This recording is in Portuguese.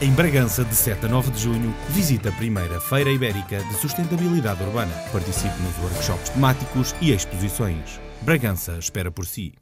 Em Bragança, de 7 a 9 de junho, visita a primeira Feira Ibérica de Sustentabilidade Urbana. Participe nos workshops temáticos e exposições. Bragança espera por si.